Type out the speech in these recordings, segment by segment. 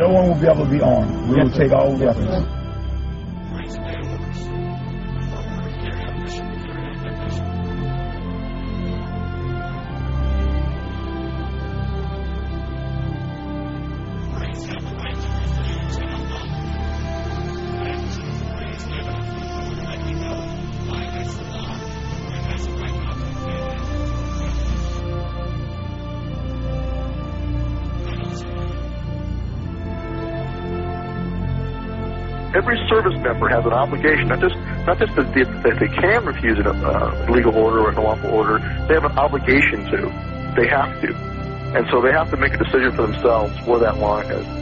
No one will be able to be armed. We yes, will sir. take all weapons. Every service member has an obligation, not just not just that they, that they can refuse a uh, legal order or an unlawful order, they have an obligation to. They have to, and so they have to make a decision for themselves where that line is.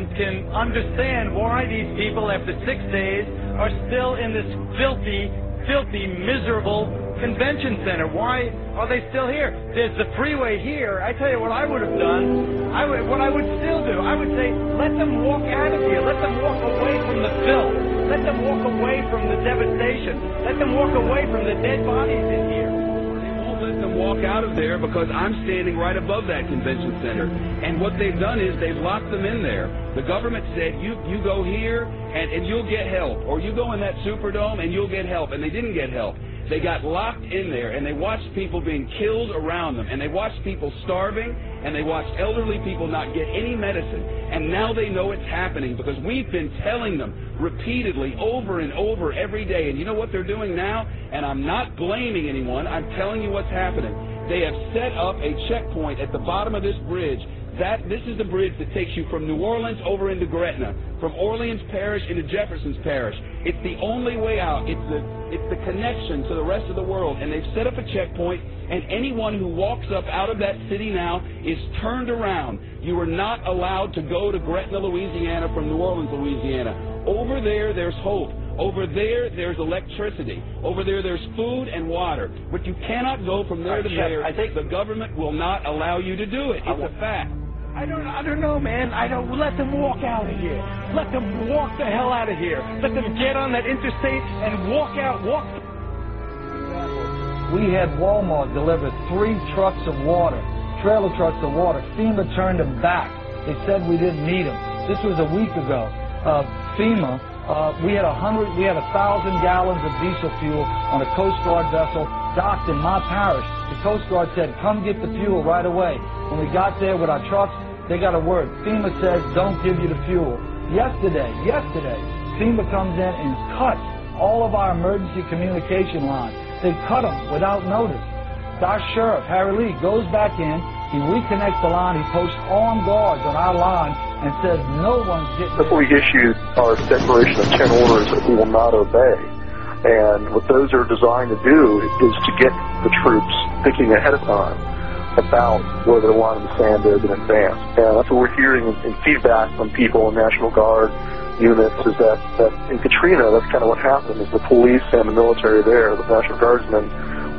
Anyone can understand why these people, after six days, are still in this filthy, filthy, miserable convention center. Why are they still here? There's the freeway here. I tell you what I would have done. I would, what I would still do. I would say, let them walk out of here. Let them walk away from the filth. Let them walk away from the devastation. Let them walk away from the dead bodies in here walk out of there because I'm standing right above that convention center. And what they've done is they've locked them in there. The government said, you, you go here and, and you'll get help. Or you go in that Superdome and you'll get help. And they didn't get help. They got locked in there and they watched people being killed around them. And they watched people starving and they watched elderly people not get any medicine. And now they know it's happening because we've been telling them repeatedly over and over every day. And you know what they're doing now? And I'm not blaming anyone. I'm telling you what's happening. They have set up a checkpoint at the bottom of this bridge that this is the bridge that takes you from New Orleans over into Gretna, from Orleans Parish into Jefferson's Parish. It's the only way out. It's the it's the connection to the rest of the world. And they've set up a checkpoint, and anyone who walks up out of that city now is turned around. You are not allowed to go to Gretna, Louisiana from New Orleans, Louisiana. Over there, there's hope. Over there, there's electricity. Over there, there's food and water. But you cannot go from there right, to Chef, there. I think the government will not allow you to do it. It's a fact. I don't, I don't know, man. I don't let them walk out of here. Let them walk the hell out of here. Let them get on that interstate and walk out. Walk. We had Walmart deliver three trucks of water, trailer trucks of water. FEMA turned them back. They said we didn't need them. This was a week ago. Uh, FEMA, uh, we had a hundred, we had a thousand gallons of diesel fuel on a Coast Guard vessel docked in my parish. The Coast Guard said, come get the fuel right away. When we got there with our trucks, they got a word. FEMA says, don't give you the fuel. Yesterday, yesterday, FEMA comes in and cuts all of our emergency communication lines. They cut them without notice. Our sheriff, Harry Lee, goes back in, he reconnects the line, he posts armed guards on our line and says no one's getting... We issued our declaration of 10 orders that we will not obey. And what those are designed to do is to get the troops thinking ahead of time about where their line in the sand is in advance. And that's what we're hearing in, in feedback from people in National Guard units is that, that in Katrina, that's kind of what happened, is the police and the military there, the National Guardsmen,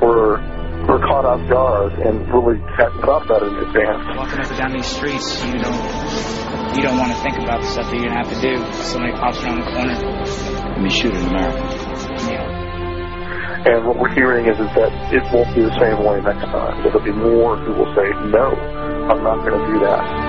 were were caught off guard and really hadn't thought about it in advance. Walking up and down these streets, you don't, you don't want to think about the stuff that you're going to have to do. Somebody pops around the corner. And be shooting America. And what we're hearing is, is that it won't be the same way next time. There'll be more who will say, no, I'm not going to do that.